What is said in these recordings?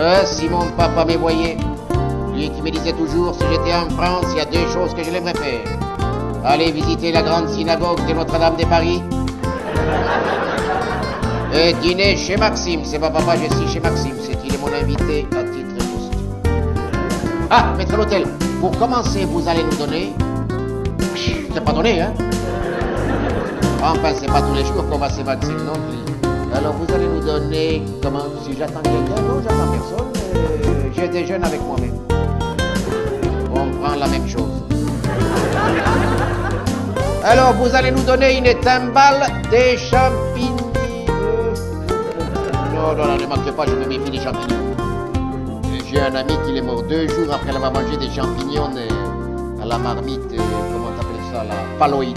Euh, si mon papa me voyait, lui qui me disait toujours, si j'étais en France, il y a deux choses que je l'aimerais faire. Aller visiter la grande synagogue de Notre-Dame de Paris. Et dîner chez Maxime. C'est pas papa, je suis chez Maxime. C'est il est mon invité à titre posthume. Ah, maître l'hôtel, pour commencer, vous allez nous donner... C'est pas donné, hein? Enfin, c'est pas tous les jours qu'on va chez Maxime non? plus. Alors, vous allez nous donner... Comment Si j'attends quelqu'un Non, j'attends personne. euh, je déjeune avec moi-même. On prend la même chose. Alors, vous allez nous donner une timbale des champignons. Non, non, non, ne manquez pas, je me méfie des champignons. J'ai un ami qui est mort deux jours après avoir mangé des champignons euh, à la marmite, euh, comment t'appelles ça, la paloïde.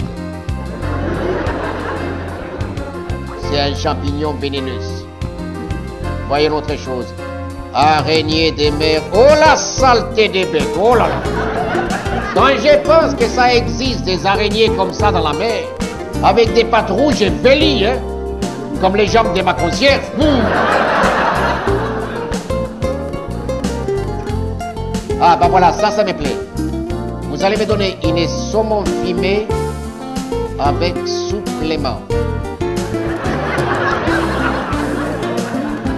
Un champignon vénéneux. Voyons autre chose. Araignée des mers. Oh la saleté des becs, oh là là. Quand je pense que ça existe des araignées comme ça dans la mer, avec des pattes rouges et velies, hein, comme les jambes de ma concierge. Hum. Ah bah voilà, ça, ça me plaît. Vous allez me donner une saumon fumé avec supplément.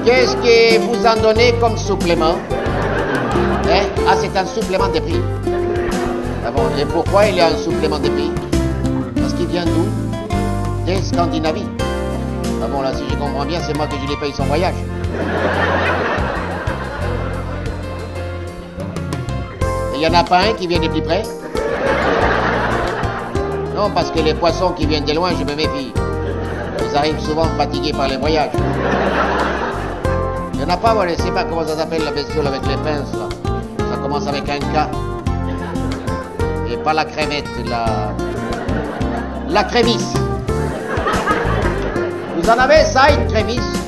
Qu'est-ce que vous en donnez comme supplément Hein Ah, c'est un supplément de prix. Ah bon, et pourquoi il y a un supplément de prix Parce qu'il vient d'où? Des Scandinavies. Ah bon, là, si je comprends bien, c'est moi que je lui paye son voyage. Il n'y en a pas un qui vient de plus près? Non, parce que les poissons qui viennent de loin, je me méfie. Ils arrivent souvent fatigués par les voyages. Il n'y en a pas, moi, je ne sais pas comment ça s'appelle la bestiole avec les pinces. Ça commence avec un K. Et pas la crevette, la... La crévisse. Vous en avez ça, une crévisse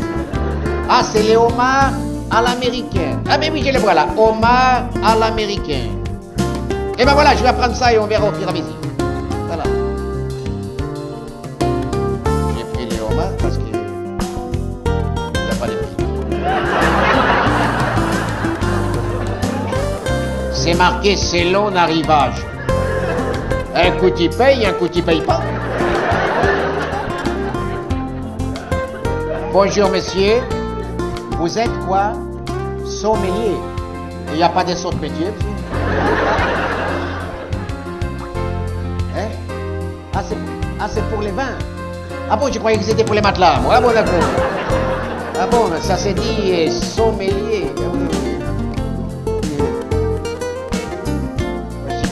Ah, c'est les homards à l'américaine. Ah, mais oui, je les vois là. Homards à l'américaine. Et ben voilà, je vais prendre ça et on verra au et à. C'est marqué c'est long arrivage. Un coup tu payes, un coup tu payes pas. Bonjour monsieur. Vous êtes quoi? Sommelier. Il n'y a pas de saut de métier, Hein? Ah, c'est ah, c'est pour les vins. Ah bon, je croyais que c'était pour les matelas. Moi, ah bon, d'accord. Ah bon, ça s'est dit euh, sommelier.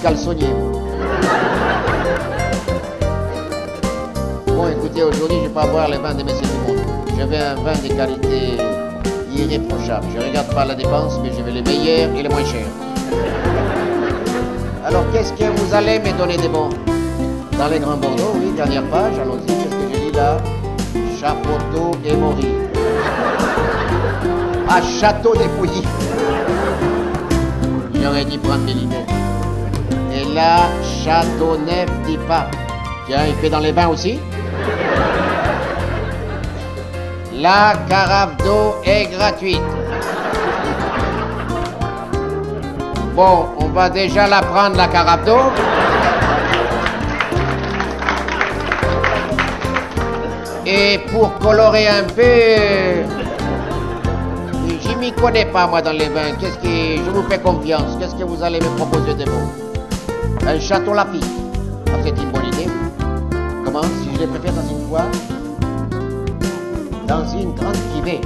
Bon, écoutez, aujourd'hui, je vais pas boire les vins de Messieurs du Monde. Je veux un vin de qualité irréprochable. Je regarde pas la dépense, mais je veux les meilleurs et les moins chers. Alors, qu'est-ce que vous allez me donner de bon? Dans les Grands Bordeaux, oui, dernière page, allons-y. Qu'est-ce que je lis là? Chapeauteau et Maury. Ah, Château des. J'aurais dû prendre mes lunettes. Et là, Châteauneuf du Pape. Tiens, il fait dans les vins aussi La carafe d'eau est gratuite. Bon, on va déjà la prendre, la carafe d'eau. Et pour colorer un peu, je m'y connais pas moi dans les vins. Qu'est-ce que je vous fais confiance Qu'est-ce que vous allez me proposer de bon Un château Lafitte. Ah, c'est une bonne idée. Comment? Si je les préfère dans une quoi Dans une grande cuvée.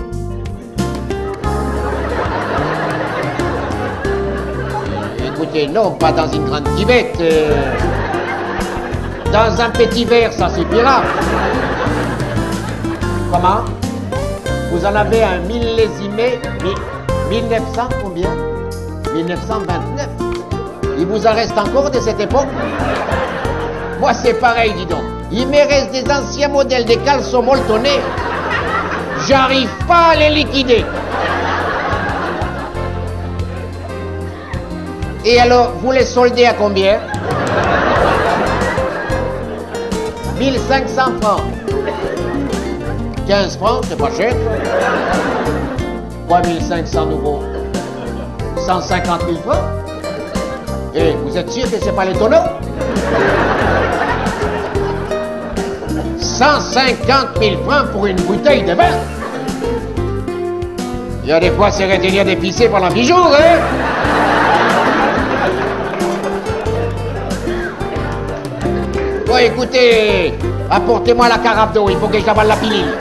Écoutez, non, pas dans une grande cuvette. Dans un petit verre, ça suffira. Comment? Vous en avez un millésimé, mi- 1900 combien? 1929. Il vous en reste encore de cette époque Moi, c'est pareil, dis donc. Il me reste des anciens modèles de caleçons molletonnés. J'arrive pas à les liquider. Et alors, vous les soldez à combien 1500 francs. 15 francs, c'est pas cher. 3500 nouveaux? 150 000 francs? Et vous êtes sûr que c'est pas les tonneaux? 150 000 francs pour une bouteille de vin. Il y a des fois, c'est retenir d'épicer pendant 10 jours, hein? Bon, écoutez, apportez-moi la carafe d'eau, il faut que je la pilule.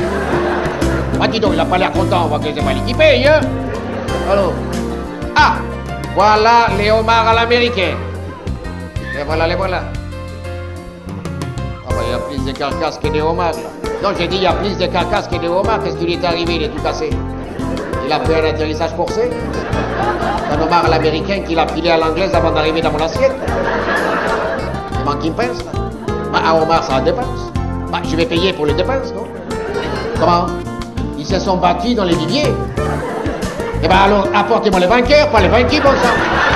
Ah, dis donc, il a pas l'air content, on voit que c'est mal équipé, hein? Alors, voilà les homards à l'américaine. Et voilà, les voilà. Ah bah, il y a plus de carcasses que des homards, là. Non, j'ai dit, il y a plus de carcasses que des homards. Qu'est-ce qui lui est arrivé Il est tout cassé? Il a fait un atterrissage forcé? Un homard à l'américain qu'il a filé à l'anglaise avant d'arriver dans mon assiette. Il manque une pince, là. Bah, un homard, ça dépense. Bah, je vais payer pour les dépenses, non? Comment? Ils se sont battus dans les viviers. Eh ben alors, apportez-moi les vainqueurs, pas les vaincus, bon sang.